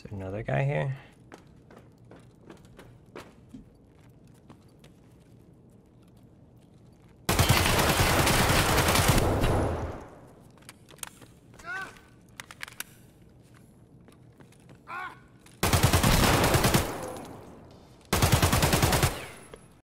Is there another guy here? Ah! ah!